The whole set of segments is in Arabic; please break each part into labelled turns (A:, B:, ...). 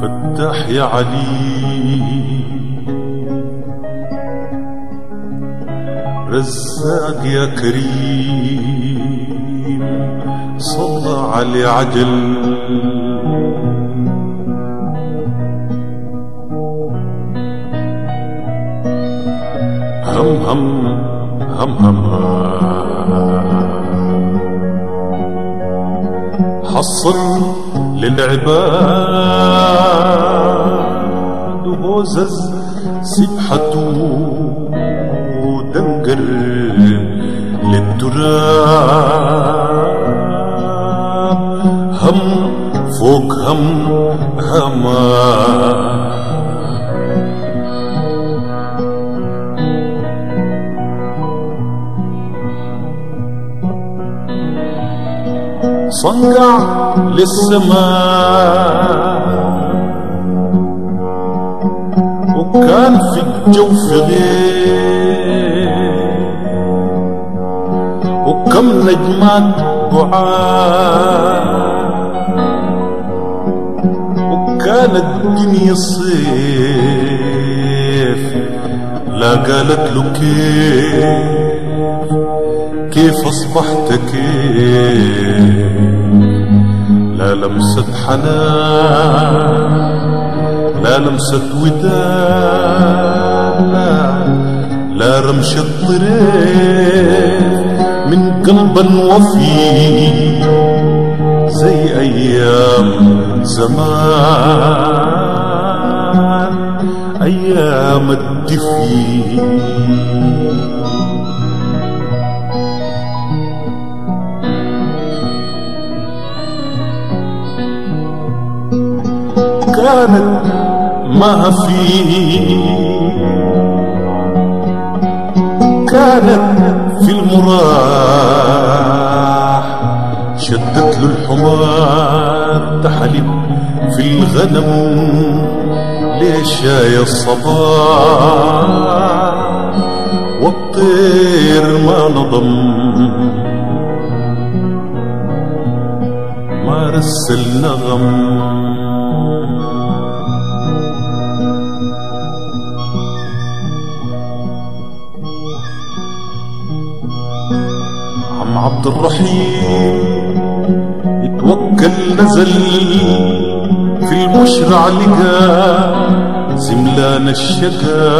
A: فتح يا علي رزاق يا كريم صلى علي عجل. هم هم هم هم. حصل للعباد وهوزز سبحته دنقر للتراب هم فوق هم هما صنقع للسماء وكان في الجوف غير وكم نجمات بعاد وكانت الدنيا صيف لا قالت له كيف كيف أصبحت كيف؟ لا لمسة حنان لا لمسة وداد لا لا رمشة طريف من قلب وفي زي أيام زمان أيام الدفي كانت ما في كانت في المراح له الحمار تحلب في الغنم ليش يا الصباح والطير ما نضم. ما رسل نغم عم عبد الرحيم يتوكل نزل في المشرع لقى زملان الشقا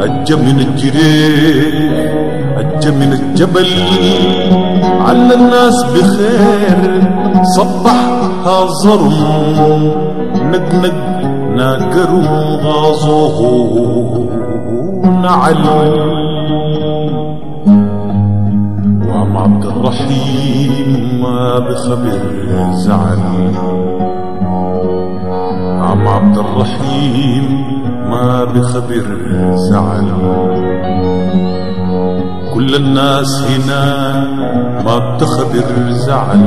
A: أجا من الجريح أجا من الجبل. على الناس بخير صبح هازرم نقنق ناقروا غازوه نعل الرحيم ما بخبر زعل. عم عبد الرحيم ما بخبر زعل. كل الناس هنا ما بتخبر زعل.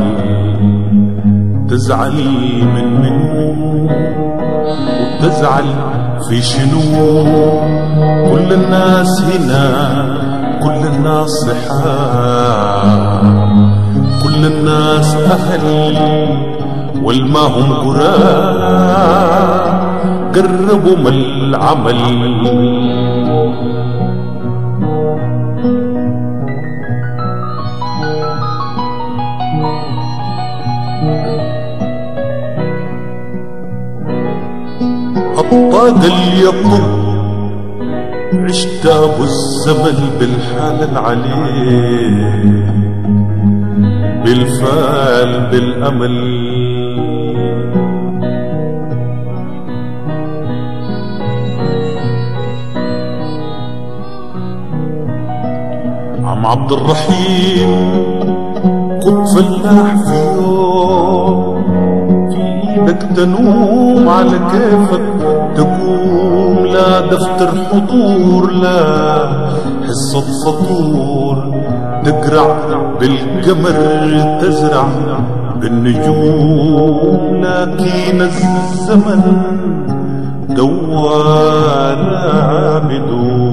A: تزعل من من وبتزعل في شنو؟ كل الناس هنا صحاب كل الناس أهل والما هم قراب قربوا من العمل. الطاق اليطب عشت ابو الزمن بالحال العليه بالفال بالأمل. عم عبد الرحيم كنت فلاح في يوم في إيدك تنوم على كيفك تقوم لا دفتر حضور لا الصدفة طول تقرع بالقمر تزرع بالنجوم لكن الزمن دوالة بدون